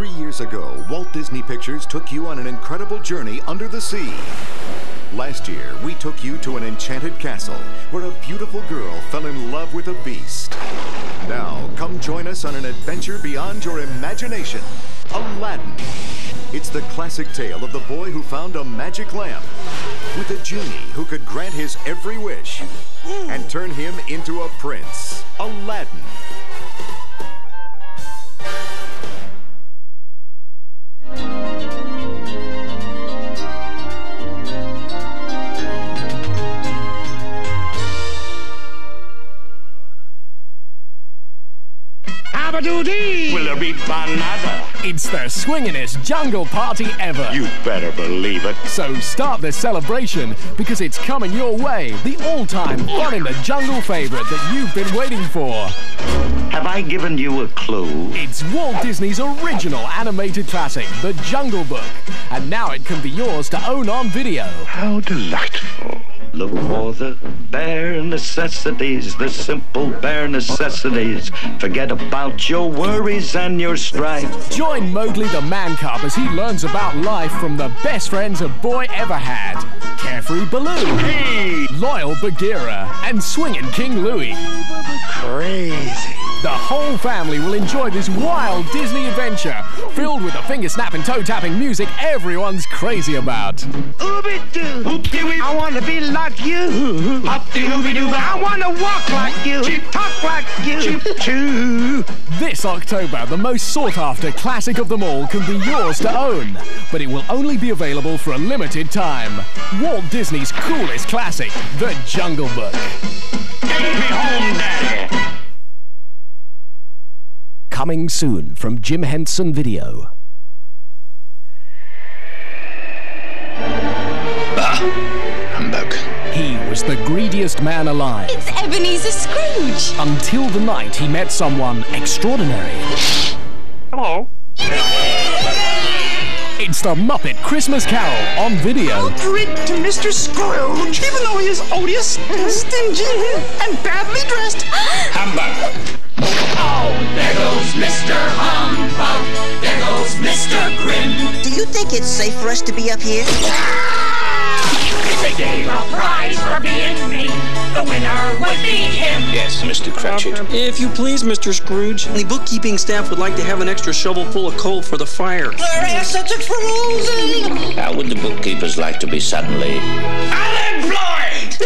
Three years ago, Walt Disney Pictures took you on an incredible journey under the sea. Last year, we took you to an enchanted castle where a beautiful girl fell in love with a beast. Now, come join us on an adventure beyond your imagination Aladdin. It's the classic tale of the boy who found a magic lamp with a genie who could grant his every wish and turn him into a prince. Aladdin. Will there be banana? It's the swinginest jungle party ever. You better believe it. So start the celebration because it's coming your way. The all-time fun in the jungle favorite that you've been waiting for. Have I given you a clue? It's Walt Disney's original animated classic, The Jungle Book. And now it can be yours to own on video. How delightful. Look for the bare necessities, the simple bare necessities. Forget about your worries and your strife. Join Mowgli the man cub as he learns about life from the best friends a boy ever had. Carefree Baloo, Hey! Loyal Bagheera, and swinging King Louie. Crazy. The whole family will enjoy this wild Disney adventure filled with the finger snapping, toe tapping music everyone's crazy about. Ooby-doo! Hoop-dee-wee. I want to be like you. Hop-dee-hoobie-doo. I want to walk like you. Cheep. Talk like you. Cheep. Choo. This October, the most sought after classic of them all can be yours to own, but it will only be available for a limited time. Walt Disney's coolest classic, The Jungle Book. Take me home, Daddy. Coming soon from Jim Henson Video. Humbug. He was the greediest man alive It's Ebenezer Scrooge. until the night he met someone extraordinary. Hello. It's the Muppet Christmas Carol on video. Greet to Mr. Scrooge, even though he is odious, stingy, and badly dressed. Humbug. Oh, there goes Mr. Humbug. There goes Mr. Grim. Do you think it's safe for us to be up here? If they gave a prize for being me, the winner would be him. Yes, Mr. Cratchit. If you please, Mr. Scrooge, the bookkeeping staff would like to have an extra shovel full of coal for the fire. Our assets are frozen! How would the bookkeepers like to be suddenly? Unemployed!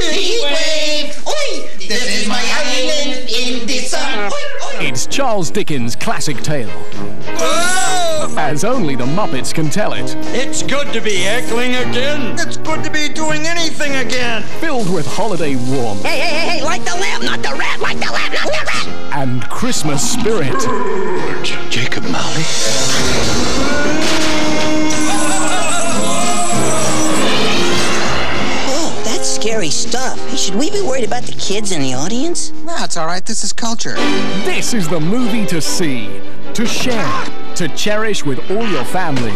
Oi. Charles Dickens' classic tale. Oh! As only the Muppets can tell it. It's good to be heckling again. It's good to be doing anything again. Filled with holiday warmth Hey, hey, hey, hey, like the lamb, not the rat, like the lamb, not the rat! and Christmas spirit. Jacob Marley? Scary stuff. Hey, should we be worried about the kids in the audience? That's all right. This is culture. This is the movie to see, to share, to cherish with all your family.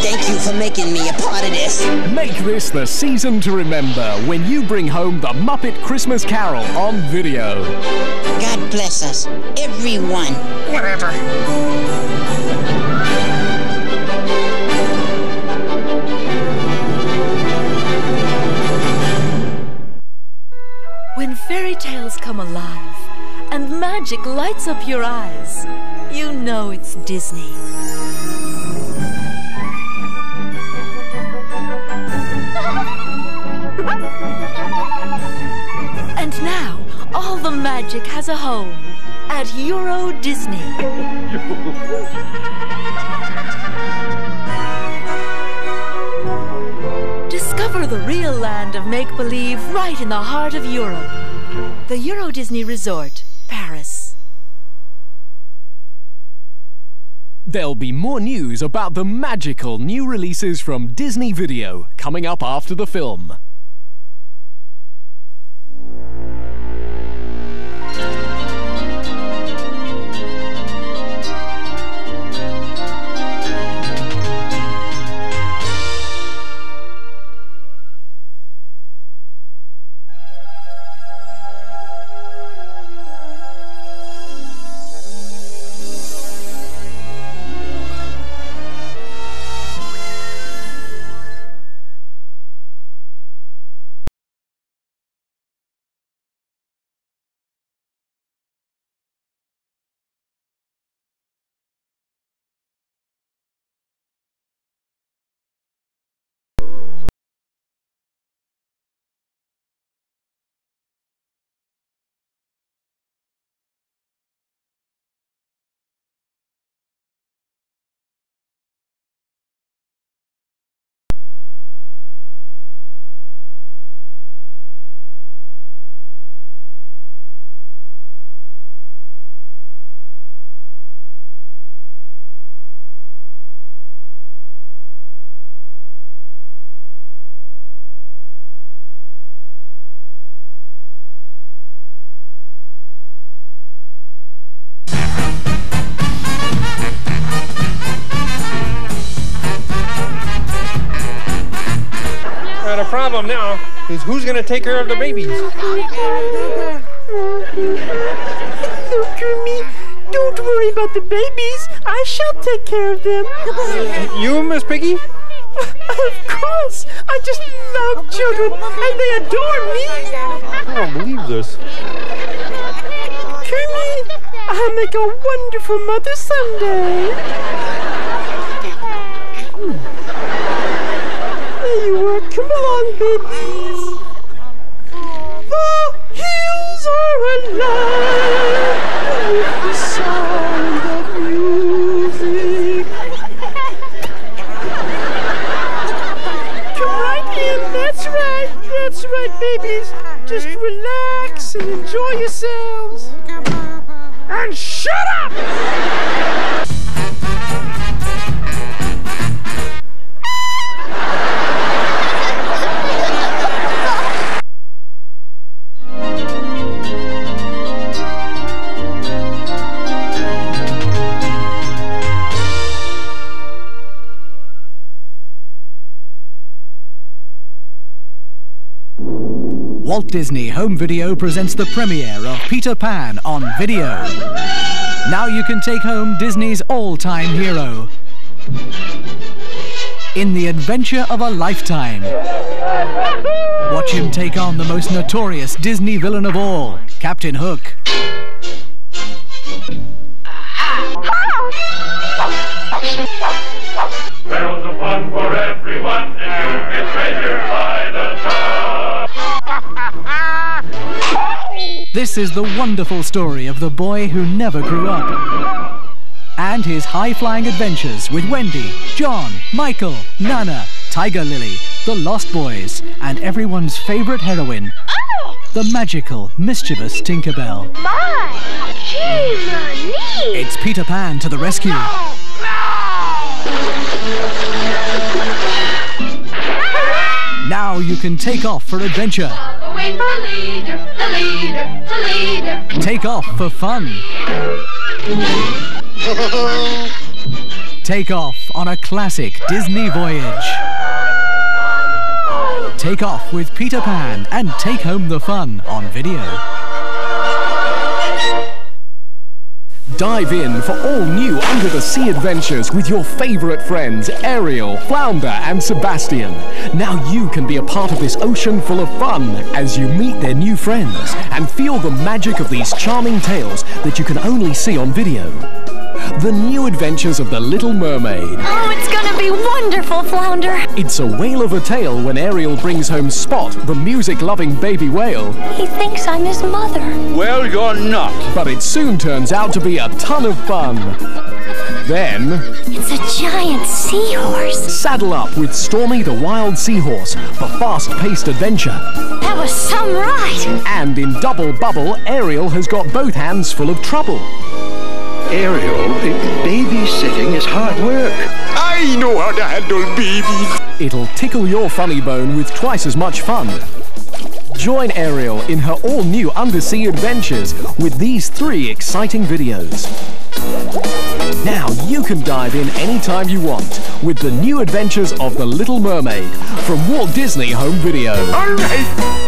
Thank you for making me a part of this. Make this the season to remember when you bring home the Muppet Christmas Carol on video. God bless us, everyone. Whatever. Fairy tales come alive and magic lights up your eyes, you know it's Disney. And now, all the magic has a home at Euro Disney. Discover the real land of make believe right in the heart of Europe. The Euro Disney Resort, Paris. There'll be more news about the magical new releases from Disney Video coming up after the film. Problem now is who's going to take care of the babies? Look me. Don't worry about the babies. I shall take care of them. You, Miss Piggy? Of course. I just love children and they adore me. I don't believe this. Kermie, I'll make a wonderful mother someday. There you are. Come along, babies. The hills are alive with the sound of music. Come right in. That's right. That's right, babies. Just relax and enjoy yourselves. And shut up! Walt Disney Home Video presents the premiere of Peter Pan on video. Now you can take home Disney's all-time hero. In the adventure of a lifetime. Watch him take on the most notorious Disney villain of all, Captain Hook. Barrels of fun for everyone, and you get treasured This is the wonderful story of the boy who never grew up. And his high-flying adventures with Wendy, John, Michael, Nana, Tiger Lily, the Lost Boys, and everyone's favorite heroine, the magical, mischievous Tinkerbell. My! It's Peter Pan to the rescue. Now you can take off for adventure. Wait for leader, the leader, the leader. Take off for fun. Take off on a classic Disney voyage. Take off with Peter Pan and take home the fun on video. Dive in for all new under the sea adventures with your favorite friends Ariel, Flounder, and Sebastian. Now you can be a part of this ocean full of fun as you meet their new friends and feel the magic of these charming tales that you can only see on video. The new adventures of the Little Mermaid. Oh, it's gonna be wonderful, Flounder. It's a whale of a tale when Ariel brings home Spot, the music-loving baby whale. He thinks I'm his mother. Well, you're not. But it soon turns out to be a ton of fun. Then, It's a giant seahorse. saddle up with Stormy the Wild Seahorse for fast-paced adventure. That was some ride. And in Double Bubble, Ariel has got both hands full of trouble. Ariel, babysitting is hard work. I know how to handle babies. It'll tickle your funny bone with twice as much fun. Join Ariel in her all-new undersea adventures with these three exciting videos. Now you can dive in anytime you want with the new adventures of The Little Mermaid from Walt Disney Home Video. All right.